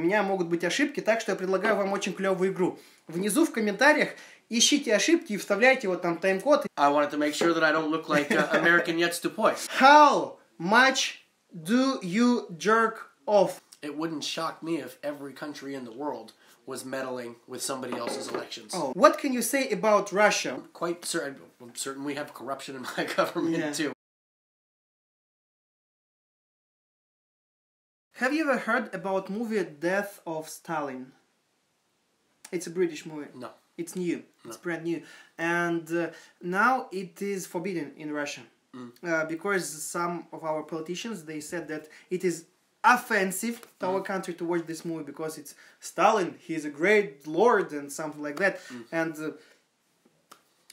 меня могут быть ошибки, так что я предлагаю вам очень клевую игру. Внизу в комментариях ищите ошибки и вставляйте вот там тайм-код. I wanted to make sure that I don't look like uh, American Yets Dupoy. How much do you jerk off? It wouldn't shock me if every country in the world was meddling with somebody else's elections. Oh, what can you say about Russia? Quite certain, I'm certain we have corruption in my government Yeah. too. Have you ever heard about movie Death of Stalin? It's a British movie. No. It's new. It's brand new, and uh, now it is forbidden in Russia uh, because some of our politicians they said that it is offensive to our country to watch this movie because it's Stalin. He's a great lord and something like that, and uh,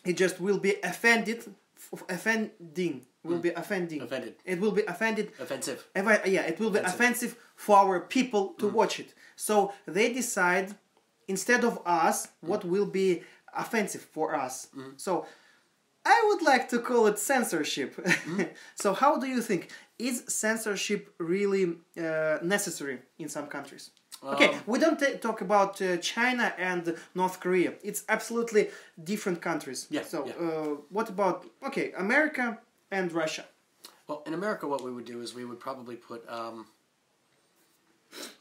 it just will be offended, offending. Will mm. be offending. Offended. It will be offended Offensive. Yeah, it will be offensive for our people to mm. watch it. So they decide instead of us mm. what will be offensive for us. So I would like to call it censorship. so how do you think is censorship really uh, necessary in some countries? Okay, Um, we don't ta- talk about uh, China and North Korea. It's absolutely different countries. Yeah, So, yeah. Uh, what about okay, America and Russia? Well, in America, what we would do is we would probably put um,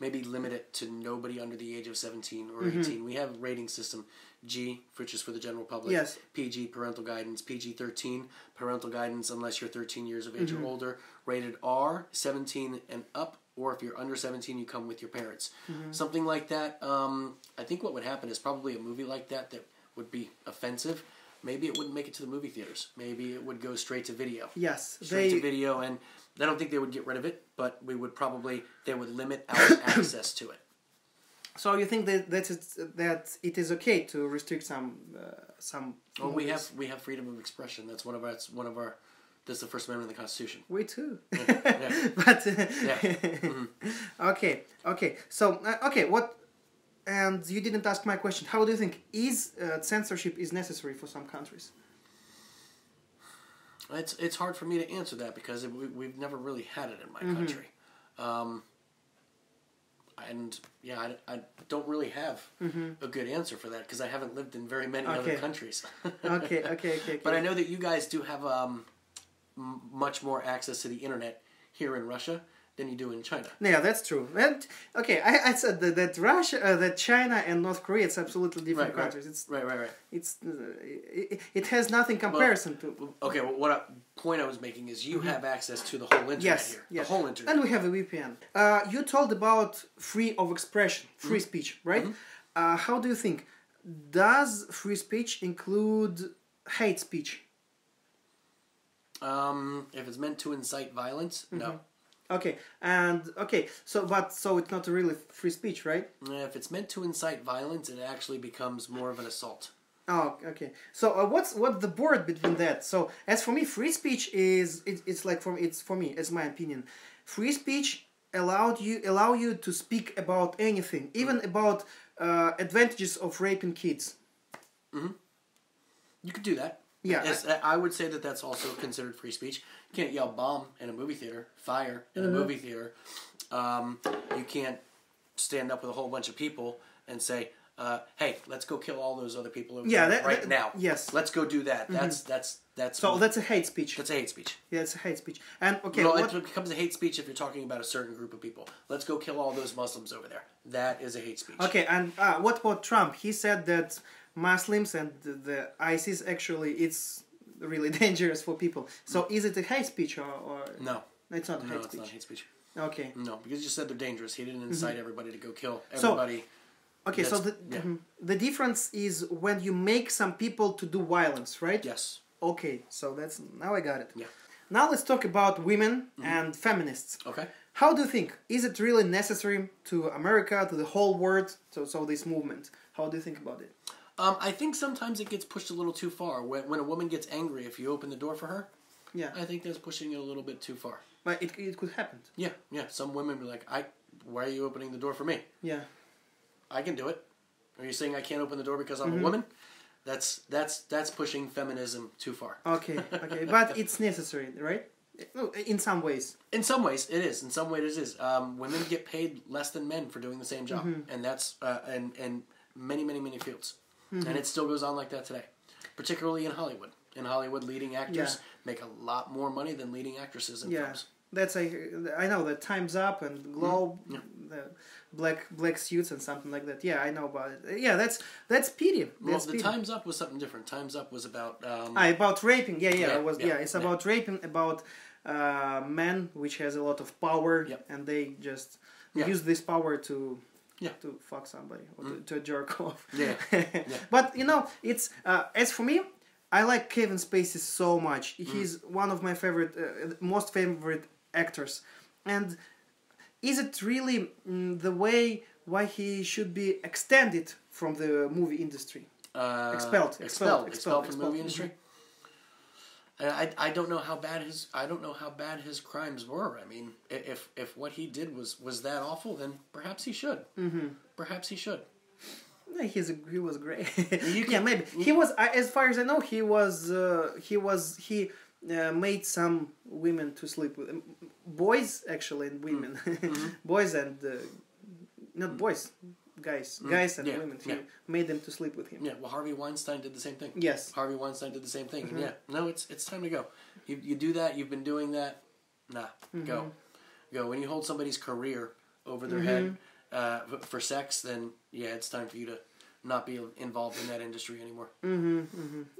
maybe limit it to nobody under the age of 17 or Mm-hmm. 18. We have a rating system G, which is for the general public. Yes. PG, parental guidance. PG 13, parental guidance unless you're 13 years of age Mm-hmm. or older. Rated R, 17 and up. Or if you're under 17, you come with your parents. Mm-hmm. Something like that. Um, I think what would happen is probably a movie like that that would be offensive. Maybe it wouldn't make it to the movie theaters. Maybe it would go straight to video Yes, straight they to video, and I don't think they would get rid of it, but we would probably they would limit our access to it. So you think that that it's, that it is okay to restrict some uh, some? Well, we have we have freedom of expression. That's one of our that's one of our that's the First Amendment of the Constitution. We too. yeah. but uh, Yeah. Mm-hmm. okay, okay. So uh, okay, what? And you didn't ask my question. How do you think is uh, censorship is necessary for some countries? It's it's hard for me to answer that because it, we, we've never really had it in my Mm-hmm. country, um, and yeah, I, I don't really have a good answer for that because I haven't lived in very many other Mm-hmm. Countries. Okay, okay, okay. okay. But I know that you guys do have um, m- much more access to the internet here in Russia than you do in China. Yeah, that's true. And okay, I, I said that, that Russia, uh, that China and North Korea, it's absolutely different Right, right. countries. It's Right, right, right. it's uh, it, it has nothing comparison to. Okay, well, what I, point I was making is you have access to the whole internet Mm-hmm. Yes, here. yes. The whole internet. And we have a VPN. Uh, you told about free of expression, free Mm-hmm. speech, right? Uh, how do you think? Does free speech include hate speech? um, if it's meant to incite violence, Mm-hmm. no. Okay, and okay, so but so it's not really free speech, right? If it's meant to incite violence, it actually becomes more of an assault. Oh, okay. So uh, what's what's the board between that? So as for me, free speech is it, it's like for it's for me, it's my opinion. Free speech allowed you allow you to speak about anything, even about uh, advantages of raping kids. You could do that. Yeah, Yes, I I would say that that's also considered free speech. You can't yell bomb in a movie theater, fire in Mm-hmm. a movie theater. Um, you can't stand up with a whole bunch of people and say, uh, "Hey, let's go kill all those other people over Yeah, there that- right that- now." yes. Mm-hmm. let's go do that. That's that's that's So that's a hate speech. that's a hate speech. Yeah, it's a hate speech. And okay, well, what, it becomes a hate speech if you're talking about a certain group of people. Let's go kill all those Muslims over there. That is a hate speech. okay, and uh, what about Trump? He said that Muslims and the, ISIS actually it's really dangerous for people. So is it a hate speech or, or No, it's not a no, hate it's speech? not hate speech. Okay. No, because you said they're dangerous. He didn't incite everybody to go kill Mm-hmm. So- everybody. Okay, so the yeah. mhm. the difference is when you make some people to do violence, right? yes. Okay, so that's now I got it. Yeah. Mm-hmm. Now let's talk about women and feminists. Okay. How do you think is it really necessary to America, to the whole world, so so this movement? How do you think about it? Um, I think sometimes it gets pushed a little too far. When, when a woman gets angry, if you open the door for her, Yeah, I think that's pushing it a little bit too far. but it, it could happen. Yeah, yeah. Some women be like, "I, why are you opening the door for me? Yeah. I can do it." Are you saying I can't open the door because Mm-hmm. I'm a woman? That's that's that's pushing feminism too far. Okay, okay, but it's necessary, right? No, in some ways. In some ways, it is. In some ways, it is. Um, women get paid less than men for doing the same job, Mm-hmm. and that's uh, and and many, many, many fields, Mm-hmm. and it still goes on like that today, particularly in Hollywood. In Hollywood, leading actors Yeah. make a lot more money than leading actresses in Yeah, films. that's I I know that Times Up and Globe, Mm-hmm. Yeah. the black black suits and something like that. Yeah, I know about it. Yeah, that's that's pity. Well, the pity. Times Up was something different. Times Up was about um, Ah, about raping. Yeah, yeah, Yeah, it was. yeah, it's about raping about uh, men, which has a lot of power, Yep. and they just use this power to. Yeah. Mm. To fuck somebody or to, to jerk off. Yeah, yeah. But you know, it's uh, as for me, I like Kevin Spacey so much. Mm. He's one of my favorite, uh, most favorite actors. And is it really mm, the way why he should be extended from the movie industry? uh, Expelled, expelled, expelled, expelled, expelled from the movie industry. And I, I don't know how bad his I don't know how bad his crimes were. I mean, if if what he did was was that awful, then perhaps he should. Mm-hmm. Perhaps he should. Yeah, He's a, he was great. You yeah, can- maybe he was. As far as I know, he was. Uh, he was. He uh, made some women to sleep with, um, boys actually and women, Mm-hmm. boys and uh, not boys, guys, guys and Mm. Yeah, women. He yeah. made them to sleep with him. Yeah. Well, Harvey Weinstein did the same thing. Yes. Harvey Weinstein did the same thing. Mm-hmm. Yeah, no, it's it's time to go. You you do that. You've been doing that. Nah, Mm-hmm. go, go. When you hold somebody's career over their Mm-hmm. head uh, for sex, then yeah, it's time for you to not be involved in that industry anymore.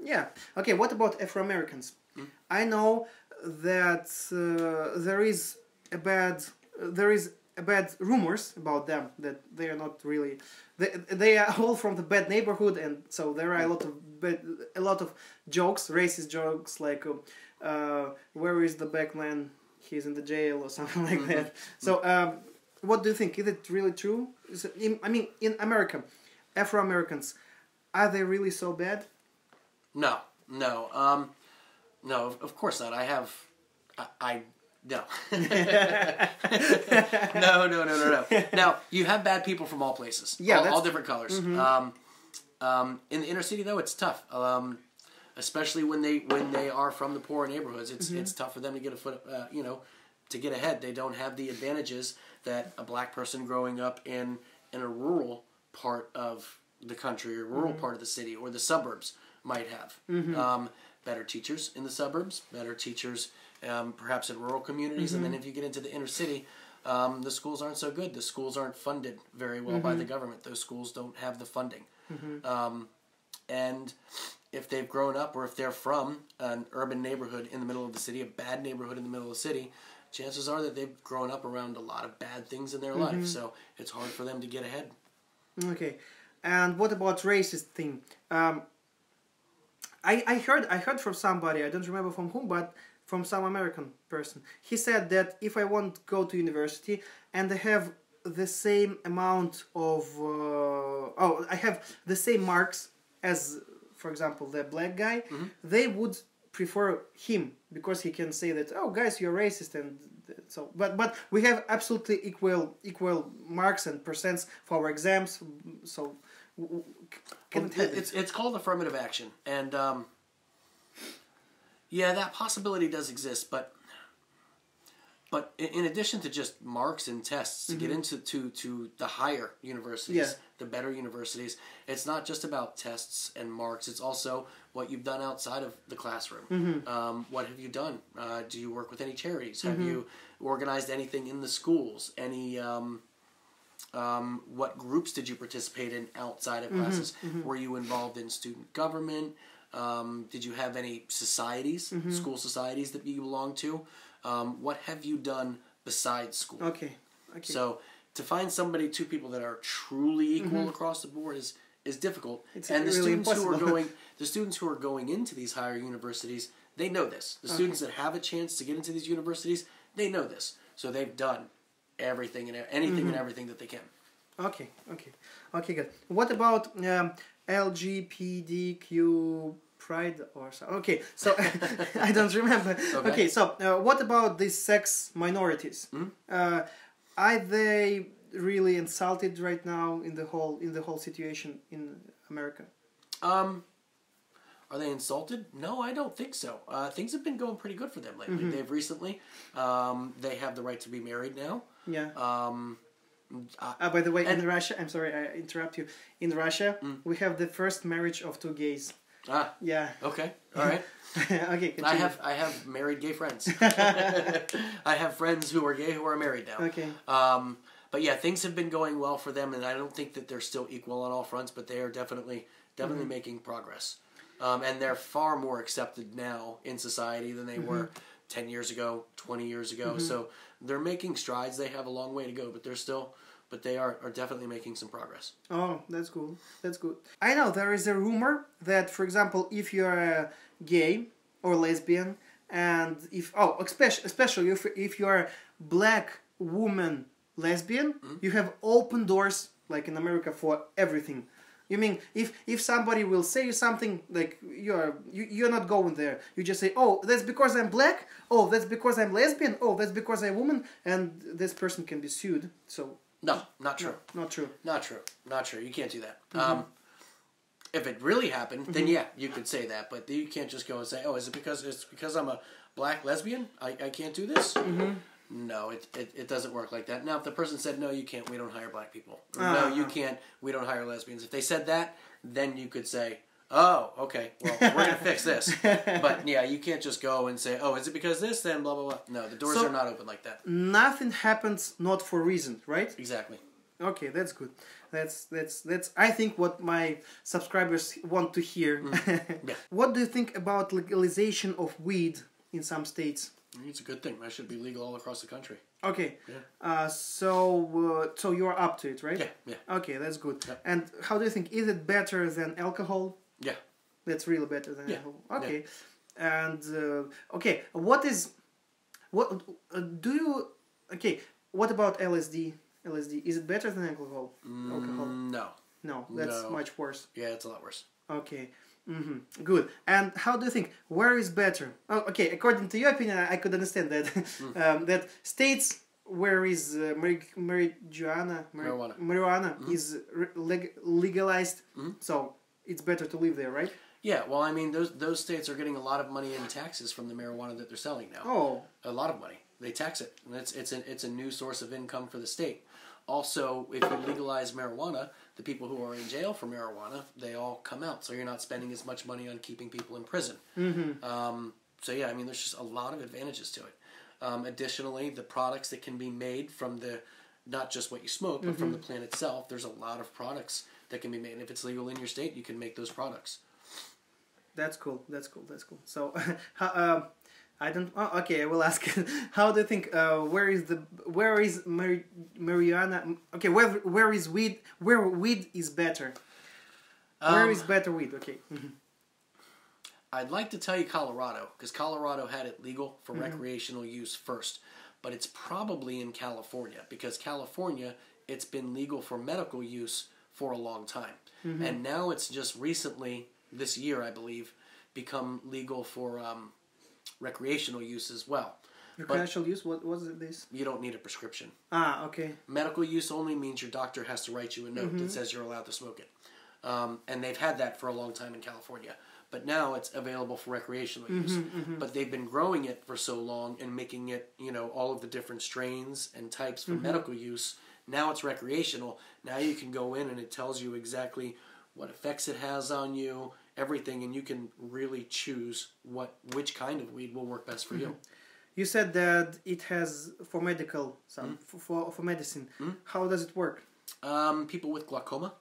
Yeah. Okay. What about Afro Americans? Mm. I know that uh, there is a bad there is bad rumors about them that they are not really they, they are all from the bad neighborhood and so there are a lot of bad, a lot of jokes racist jokes like uh, uh, where is the black man? He's in the jail or something like that. So um, what do you think? Is it really true? It, in, I mean in America Afro Americans are they really so bad? No, no, um, no. Of, of course not. I have, I, I no. no, no, no, no, no. Now you have bad people from all places. Yeah, all, all different colors. Um, um, in the inner city though, it's tough. Um, especially when they when they are from the poor neighborhoods, it's it's tough for them to get a foot. Uh, you know, to get ahead. They don't have the advantages that a black person growing up in in a rural part of the country or rural part of the city or the suburbs might have. Um, better teachers in the suburbs, better teachers um, perhaps in rural communities, and then if you get into the inner city. Um, the schools aren't so good. The schools aren't funded very well by the government. Those schools don't have the funding. Um, and if they've grown up or if they're from an urban neighborhood in the middle of the city, a bad neighborhood in the middle of the city, chances are that they've grown up around a lot of bad things in their life. So it's hard for them to get ahead. Okay, and what about racist thing? Um, I I heard I heard from somebody I don't remember from whom, but from some American person. He said that if I want to go to university and I have the same amount of uh, oh I have the same marks as for example the black guy, they would prefer him because he can say that oh guys you're racist and so but but we have absolutely equal equal marks and percents for our exams so w- w- can Well, it it's it's called affirmative action, and um, yeah, that possibility does exist. But but in, addition to just marks and tests, to get into to to the higher universities, Mm-hmm. Yeah. the better universities, it's not just about tests and marks. It's also what you've done outside of the classroom. Mm-hmm. Um, what have you done? Uh, do you work with any charities? Have you organized anything in the schools? Any um, um, what groups did you participate in outside Mm-hmm, of classes? Were you involved in student government? Um, did you have any societies, Mm-hmm. school societies that you belong to? Um, what have you done besides school? okay okay So to find somebody, two people that are truly equal across the board is is difficult. Mm-hmm. It's and the really students who are going, the students who are going into these higher universities, they know this. The students that have a chance to get into these universities, they know this. So they've done everything and anything Mm-hmm. and everything that they can. Okay, okay, okay, good. What about um, LGBTQ pride or so? Okay, so I don't remember. Okay, Okay. so uh, what about these sex minorities? Hmm? Uh, are they really insulted right now in the whole in the whole situation in America? Um, Are they insulted? No, I don't think so. Uh, things have been going pretty good for them lately. Mm-hmm. They've recently, um, they have the right to be married now. Yeah. Um, Uh, by the way, in Russia, I'm sorry, I interrupt you. In Russia, Mm. we have the first marriage of two gays. Ah, Yeah. okay, all right. okay, continue. I have I have married gay friends. I have friends who are gay who are married now. Okay. Um, but yeah, things have been going well for them, and I don't think that they're still equal on all fronts, but they are definitely definitely Mm-hmm. making progress. Um, and they're far more accepted now in society than they were Mm-hmm. ten years ago, twenty years ago. So they're making strides. They have a long way to go, but they're still, but they are, are definitely making some progress. Oh, that's cool. That's good. I know there is a rumor that, for example, if you're gay or lesbian, and if oh, especially especially if if you're a black woman lesbian, mm-hmm. you have open doors like in America for everything. You mean if if somebody will say you something like you're you, you're not going there, you just say, oh, that's because I'm black. Oh, that's because I'm lesbian. Oh, that's because I'm a woman, and this person can be sued. So No, not true. not true. Not true. Not true. You can't do that. Mm-hmm. Um, if it really happened, then yeah, you could say that. But you can't just go and say, "Oh, is it because it's because I'm a black lesbian? I, I can't do this." Mm-hmm. No, it, it it doesn't work like that. Now, if the person said, "No, you can't. We don't hire black people." Or, Ah. no, you can't. We don't hire lesbians. If they said that, then you could say, "Oh, okay. Well, we're gonna fix this." But yeah, you can't just go and say, "Oh, is it because this?" Then blah blah blah. No, the doors So- are not open like that. nothing happens not for reason, right? Exactly. Okay, that's good. That's that's that's I think what my subscribers want to hear. Mm. Yeah. What do you think about legalization of weed in some states? It's a good thing. That should be legal all across the country. Okay. Yeah. Uh, so uh, so you're up to it, right? Yeah, yeah, Okay, that's good. Yeah. And how do you think is it better than alcohol? Yeah. That's really better than Yeah, alcohol. Okay. And uh, okay, what is what uh, do you okay, what about LSD? LSD is it better than alcohol? Alcohol. Mm, no. No, that's No. much worse. Yeah, it's a lot worse. Okay. hmm Good. And how do you think? Where is better? Oh, okay. According to your opinion, I could understand that um, that states where is uh, mari- marijuana mari- Marijuana. marijuana is re- leg- legalized, so it's better to live there, right? Yeah, well, I mean, those those states are getting a lot of money in taxes from the marijuana that they're selling now. Oh, A lot of money. They tax it, and it's it's a it's a new source of income for the state. Also, if you legalize marijuana, the people who are in jail for marijuana they all come out, so you're not spending as much money on keeping people in prison. Mm-hmm. Um, so yeah, I mean, there's just a lot of advantages to it. Um, additionally, the products that can be made from the not just what you smoke, but from the plant itself, there's a lot of products that can be made. And if it's legal in your state, you can make those products. that's cool. That's cool. That's cool. So, how, um, I don't. Oh, okay, I will ask. how do you think? Uh, where is the where is mari- marijuana? Okay, where where is weed? Where weed is better? Where Um, is better weed? Okay. Mhm. I'd like to tell you Colorado because Colorado had it legal for recreational use first, but it's probably in California because California it's been legal for medical use for a long time, and now it's just recently this year I believe become legal for um, recreational use as well. Recreational use. What was it? This? You don't need a prescription. Ah, okay. Medical use only means your doctor has to write you a note that says you're allowed to smoke it. Um, and they've had that for a long time in California. But now it's available for recreational use. But they've been growing it for so long and making it, you know, all of the different strains and types for medical use. Now it's recreational. Now you can go in and it tells you exactly what effects it has on you, everything, and you can really choose what which kind of weed will work best for you. Mm-hmm. You said that it has for medical some mm-hmm. for, for for medicine. Mm-hmm. How does it work? Um, people with glaucoma,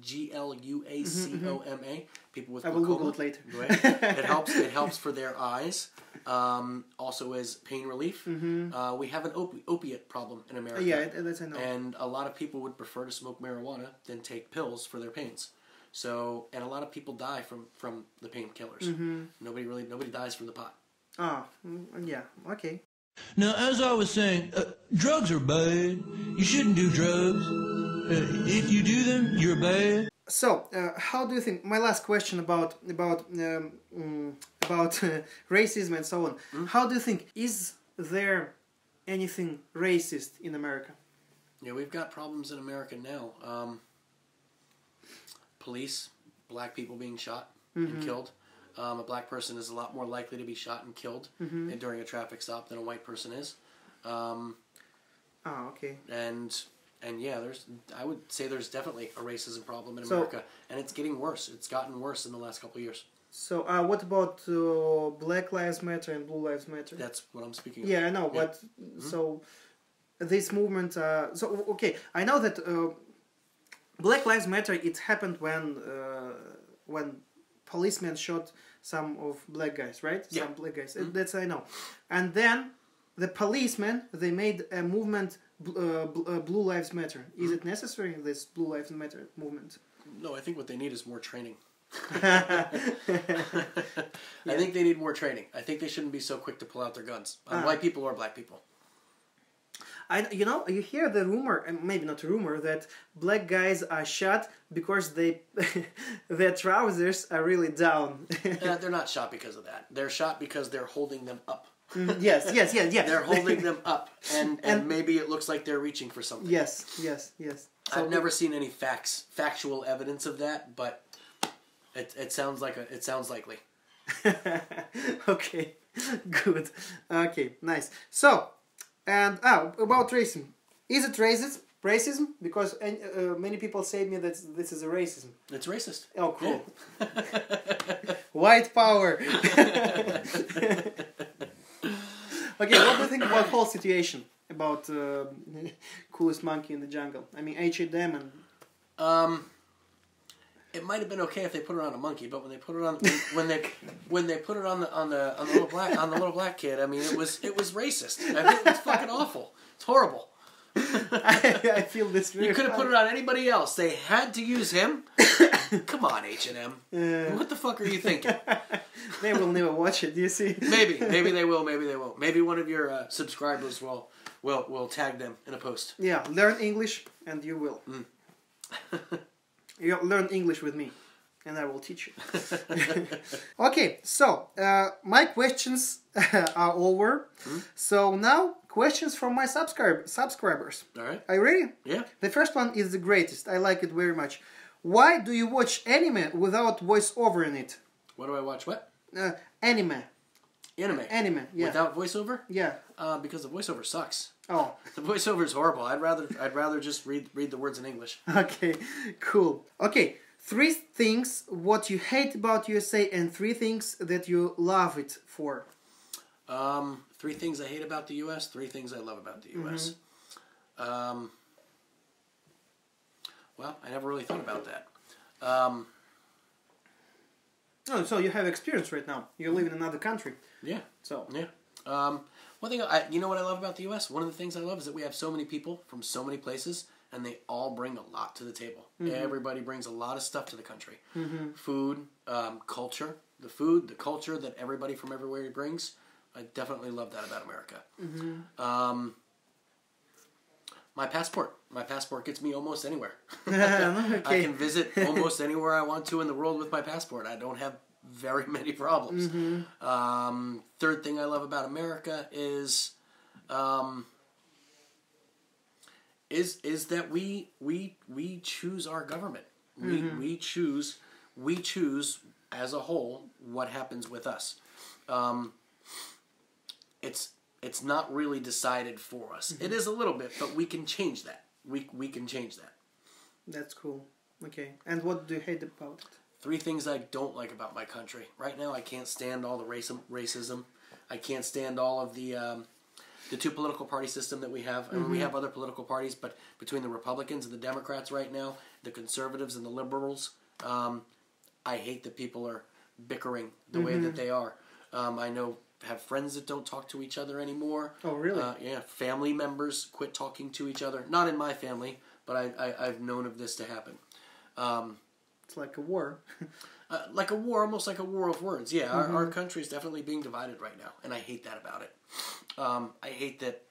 G L U A C O M A. People with glaucoma. I will glaucoma. Google it later. Right? it helps. It helps for their eyes. Um, also as pain relief. Uh, we have an opi- opiate problem in America. Yeah, that's I know. And a lot of people would prefer to smoke marijuana than take pills for their pains. So, and a lot of people die from from the painkillers. Mm-hmm. Nobody really nobody dies from the pot. Ah, mm, yeah. Okay. Now, as I was saying, uh, drugs are bad. You shouldn't do drugs. Uh, if you do them, you're bad. So, uh, how do you think? My last question about about um, mm, about uh, racism and so on. How do you think is there anything racist in America? Yeah, we've got problems in America now. Um, police, black people being shot and killed. Um, a black person is a lot more likely to be shot and killed Mm-hmm. during a traffic stop than a white person is. Um, Oh, okay. and and yeah, there's I would say there's definitely a racism problem in So- America, and it's getting worse. It's gotten worse in the last couple of years. So, uh, what about uh, Black Lives Matter and Blue Lives Matter? That's what I'm speaking. of. Yeah, I know, Yeah. but so this movement. Uh, so okay, I know that uh, Black Lives Matter. It happened when uh, when policemen shot some of black guys, right? Yeah. Some black guys. That's I know, and then the policemen they made a movement. Uh, uh, Blue Lives Matter. Is it necessary this Blue Lives Matter movement? No, I think what they need is more training. I think they need more training. I think they shouldn't be so quick to pull out their guns on Ah. white people or black people. I, you know, you hear the rumor, and maybe not rumor, that black guys are shot because they their trousers are really down. Uh, they're not shot because of that. They're shot because they're holding them up. yes, yes, yes, yes. They're holding them up, and, and, And- maybe it looks like they're reaching for something. Yes, yes, yes. So- I've never seen any facts, factual evidence of that, but it, it sounds like a, it sounds likely. okay, good. Okay, nice. So, and ah, about racism, is it racism? Racism? Because uh, many people say to me that this is a racism. It's racist. Oh, cool. White power. okay, what do you think about whole situation about uh, coolest monkey in the jungle? I mean, H.A. and Um, it might have been okay if they put it on a monkey, but when they put it on when they when they put it on the on the on the little black on the little black kid, I mean, it was it was racist. I mean, it was fucking awful. It's horrible. I, I feel this You could have put it on anybody else. They had to use him. Come on, H and M. What the fuck are you thinking? They will never watch it. Do you see? Maybe, maybe they will. Maybe they won't. Maybe one of your uh, subscribers will will will tag them in a post. Yeah, learn English and you will. you learn English with me, and I will teach you. okay, so uh, my questions are over. So now questions from my subscribe subscribers. All right. Are you ready? Yeah. The first one is the greatest. I like it very much. Why do you watch anime without voiceover in it? What do I watch? What Uh, anime, anime? anime. Yeah, Without voiceover? yeah. Uh, because the voiceover sucks. Oh, The voiceover is horrible. I'd rather I'd rather just read read the words in English. Okay, cool. Okay, three things what you hate about USA and three things that you love it for. Um, three things I hate about the U.S. Three things I love about the U.S. Um, well, I never really thought about that. Um, Oh, so you have experience right now. You live in another country. yeah, So, yeah. Um, one thing I, you know what I love about the U.S. One of the things I love is that we have so many people from so many places, and they all bring a lot to the table. Everybody brings a lot of stuff to the country. Food, um, culture, the food, the culture that everybody from everywhere brings. I definitely love that about America. Um, my passport. My passport gets me almost anywhere. I can visit almost anywhere I want to in the world with my passport. I don't have very many problems. Um, third thing I love about America is um, is is that we we we choose our government. We we choose we choose as a whole what happens with us. Um, it's it's not really decided for us. It is a little bit, but we can change that. We we can change that. That's cool. Okay. And what do you hate about it? Three things I don't like about my country. Right now, I can't stand all the racism. Racism. I can't stand all of the um, the two political party system that we have. I mean, we have other political parties, but between the Republicans and the Democrats right now, the conservatives and the liberals, um, I hate that people are bickering the way that they are. Um, I know have friends that don't talk to each other anymore. Oh, really? Uh, yeah, family members quit talking to each other. Not in my family, but I, I I've known of this to happen. Um, It's like a war. uh, like a war, almost like a war of words. Yeah, our, our country is definitely being divided right now, and I hate that about it. Um, I hate that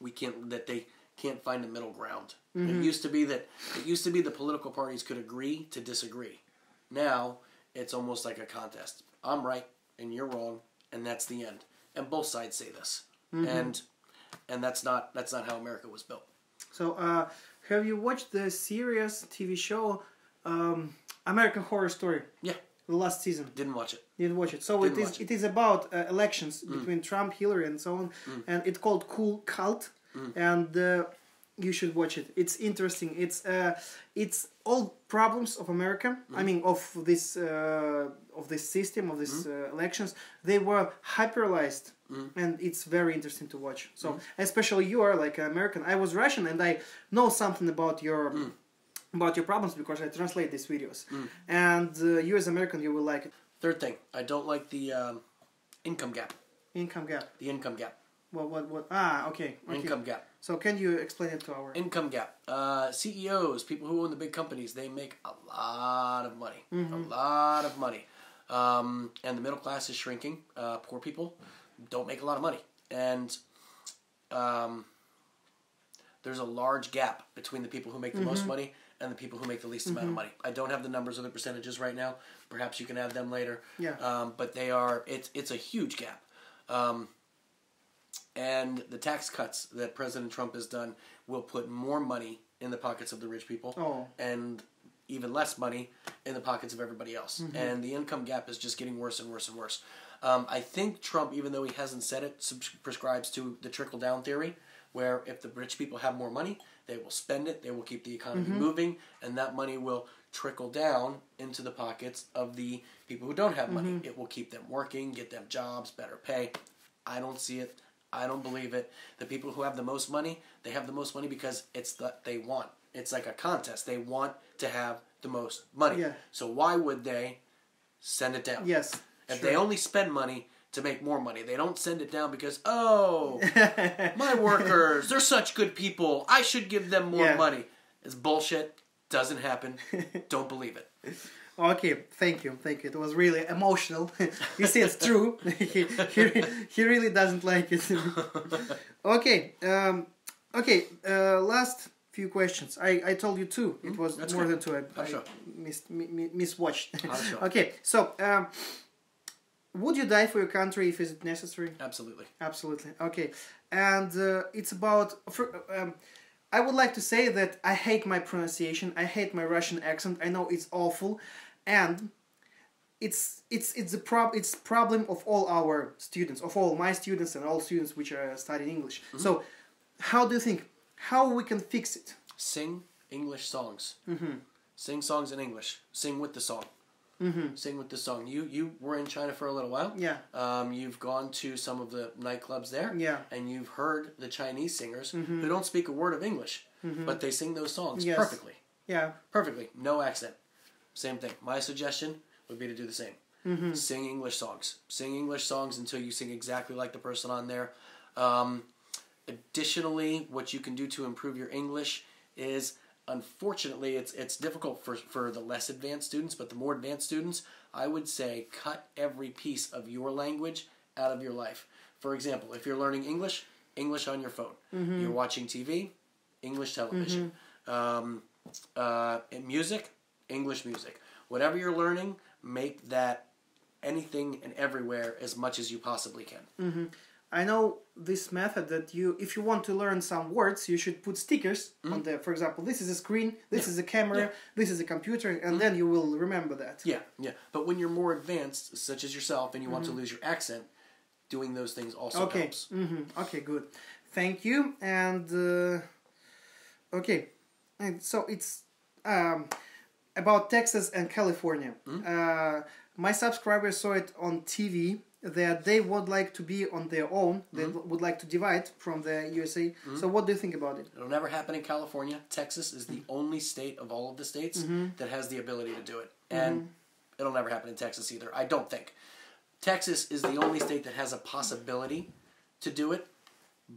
we can't that they can't find a middle ground. It used to be that it used to be the political parties could agree to disagree. Now it's almost like a contest. I'm right and you're wrong, and that's the end. And both sides say this, and and that's not that's not how America was built. So, uh, have you watched the serious TV show um, American Horror Story? Yeah, the last season. Didn't watch it. Didn't watch it. So Didn't it is it. it is about uh, elections between Trump, Hillary, and so on, and it's called Cool Cult, and uh, you should watch it. It's interesting. It's uh, it's all problems of America. I mean, of this uh, of this system of these uh, elections. They were hyperalized, and it's very interesting to watch. So especially you are like an American. I was Russian, and I know something about your. About your problems because I translate these videos, and uh, you as American you will like it. Third thing, I don't like the um, income gap. Income gap. The income gap. What? What? What? Ah, okay. okay. Income gap. So can you explain it to our? Income gap. Uh, CEOs, people who own the big companies, they make a lot of money. A lot of money. Um, and the middle class is shrinking. Uh, poor people don't make a lot of money. And um, there's a large gap between the people who make the most money and the people who make the least amount of money. I don't have the numbers or the percentages right now. Perhaps you can add them later. Yeah. Um, but they are. It's it's a huge gap. Um, and the tax cuts that President Trump has done will put more money in the pockets of the rich people Oh. and even less money in the pockets of everybody else. And the income gap is just getting worse and worse and worse. Um, I think Trump, even though he hasn't said it, subs- prescribes to the trickle down theory, where if the rich people have more money, they will spend it, they will keep the economy mm-hmm. moving, and that money will trickle down into the pockets of the people who don't have money. Mm-hmm. It will keep them working, get them jobs, better pay. I don't see it. I don't believe it. The people who have the most money, they have the most money because it's that they want. It's like a contest. They want to have the most money. Yeah. So why would they send it down? Yes. If sure. they only spend money to make more money, they don't send it down because oh, my workers, they're such good people. I should give them more Yeah. money. It's bullshit. Doesn't happen. don't believe it. Okay, thank you, thank you. It was really emotional. you see, it's true. he, he, he really doesn't like it. okay, um, okay. Uh, last few questions. I, I told you two. It was Hmm? That's more good. than two. I, I sure. missed, mi, mi, miswatched. Sure. okay, so um, would you die for your country if it's necessary? Absolutely. Absolutely. Okay. And uh, it's about. For, um, I would like to say that I hate my pronunciation. I hate my Russian accent. I know it's awful, and it's it's it's a prob it's problem of all our students, of all my students and all students which are studying English. So, how do you think how we can fix it? Sing English songs. Mm-hmm. Sing songs in English. Sing with the song. Mm-hmm. Sing with the song. You you were in China for a little while. Yeah. Um, you've gone to some of the nightclubs there. Yeah. And you've heard the Chinese singers who don't speak a word of English, but they sing those songs Yes. perfectly. Yeah. Perfectly. No accent. Same thing. My suggestion would be to do the same. Sing English songs. Sing English songs until you sing exactly like the person on there. Um, additionally, what you can do to improve your English is, unfortunately, it's it's difficult for for the less advanced students, but the more advanced students, I would say cut every piece of your language out of your life. For example, if you're learning English, English on your phone. You're watching TV, English television. Um, uh, music, English music. Whatever you're learning, make that anything and everywhere as much as you possibly can. I know this method that you, if you want to learn some words, you should put stickers on there. For example, this is a screen, this is a camera, Yeah. this is a computer, and then you will remember that. Yeah, yeah. But when you're more advanced, such as yourself, and you want to lose your accent, doing those things also Okay. helps. hmm Okay. Good. Thank you. And uh, okay, and so it's um, about Texas and California. Uh, my subscribers saw it on TV that they would like to be on their own. They mm-hmm. would like to divide from the USA. Mm-hmm. So what do you think about it? It'll never happen in California. Texas is the only state of all of the states mm-hmm. that has the ability to do it. And it'll never happen in Texas either, I don't think. Texas is the only state that has a possibility to do it,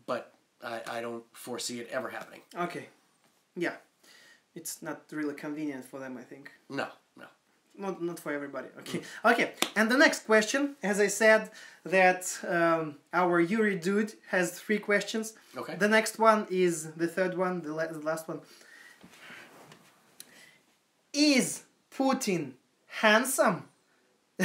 but I, I don't foresee it ever happening. Okay. Yeah. It's not really convenient for them, I think. No, no. Not not for everybody. Okay, okay. And the next question, as I said, that um, our Yuri Dud has three questions. Okay. The next one is the third one, the, la- the last one. Is Putin handsome?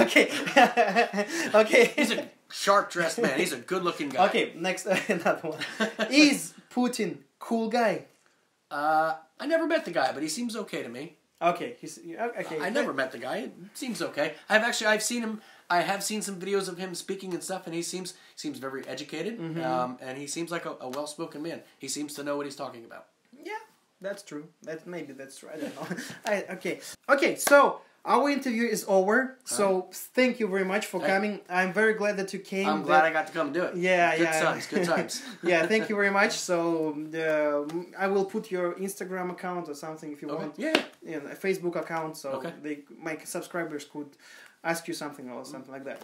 okay, okay. He's a sharp dressed man. He's a good looking guy. Okay, next another one. Is Putin cool guy? Uh, I never met the guy, but he seems okay to me. Okay, he's okay. I never met the guy. It seems okay. I've actually I've seen him. I have seen some videos of him speaking and stuff, and he seems seems very educated, Mm-hmm. um, and he seems like a, a well spoken man. He seems to know what he's talking about. Yeah, that's true. That maybe that's true. I don't know. I, okay, okay. So our interview is over. So thank you very much for Hey. coming. I'm very glad that you came. I'm glad that- I got to come do it. Yeah, good yeah. times, good times. yeah, thank you very much. So um, I will put your Instagram account or something if you Okay. want. Yeah, know, a Facebook account, so Okay. they my subscribers could ask you something or something like that.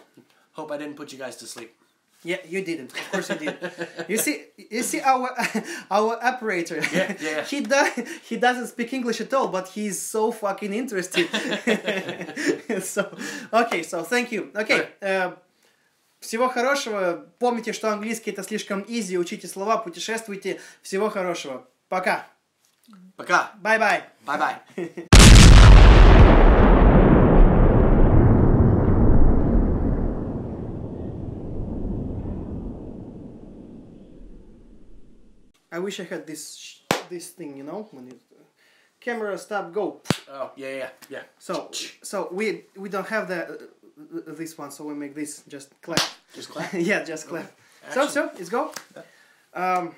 hope I didn't put you guys to sleep. Yeah, you didn't. Of course you did. you see, you see our our operator. Yeah, yeah. he does he doesn't speak English at all, but he's so fucking interested. so, okay, so thank you. Okay. э, всего хорошего. Помните, что английский это слишком easy. Учите слова, путешествуйте. Всего хорошего. Пока. Пока. Bye-bye. Bye bye. I wish I had this sh- this thing, you know, when you camera stop go. Oh yeah, yeah, yeah. So so we we don't have the uh, this one, so we make this just clap. Just clap. yeah, just clap. So so let's go. Um,